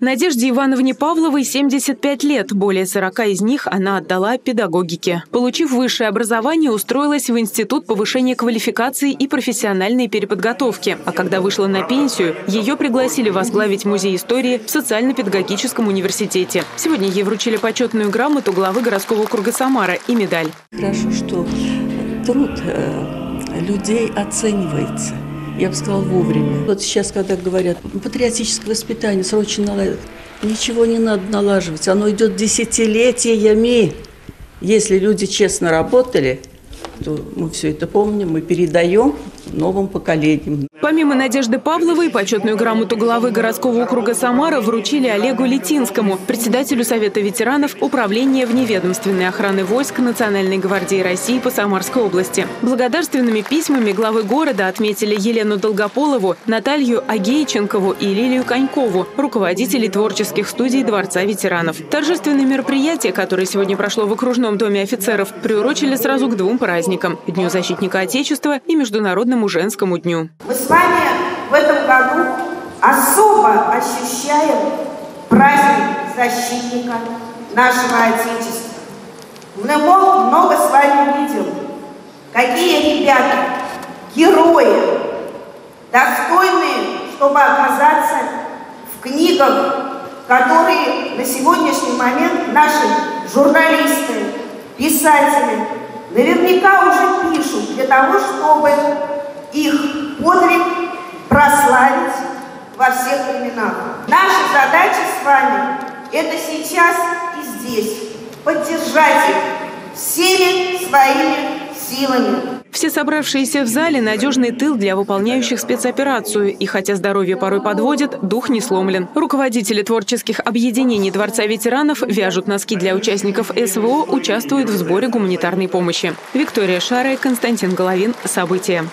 Надежде Ивановне Павловой 75 лет. Более 40 из них она отдала педагогике. Получив высшее образование, устроилась в Институт повышения квалификации и профессиональной переподготовки. А когда вышла на пенсию, ее пригласили возглавить Музей истории в социально-педагогическом университете. Сегодня ей вручили почетную грамоту главы городского округа Самара и медаль. Хорошо, что труд э, людей оценивается – я бы сказала, вовремя. Вот сейчас, когда говорят, патриотическое воспитание срочно наладить, ничего не надо налаживать, оно идет десятилетиями. Если люди честно работали, то мы все это помним, мы передаем новым поколениям. Помимо Надежды Павловой, почетную грамоту главы городского округа Самара вручили Олегу Летинскому, председателю Совета ветеранов Управления вневедомственной охраны войск Национальной гвардии России по Самарской области. Благодарственными письмами главы города отметили Елену Долгополову, Наталью Агейченкову и Лилию Конькову, руководителей творческих студий Дворца ветеранов. Торжественное мероприятие, которое сегодня прошло в окружном доме офицеров, приурочили сразу к двум праздникам – Дню защитника Отечества и Международному Всемирному женскому дню. Мы с вами в этом году особо ощущаем праздник защитника нашего Отечества. Мы много с вами видим, какие ребята, герои, достойные, чтобы оказаться в книгах, которые на сегодняшний момент наши журналисты, писатели наверняка уже пишут для того, чтобы их подвиг прославить во всех временах. Наша задача с вами – это сейчас и здесь поддержать их всеми своими силами. Все собравшиеся в зале – надежный тыл для выполняющих спецоперацию. И хотя здоровье порой подводит, дух не сломлен. Руководители творческих объединений Дворца ветеранов вяжут носки для участников СВО, участвуют в сборе гуманитарной помощи. Виктория Шарая, Константин Головин. События.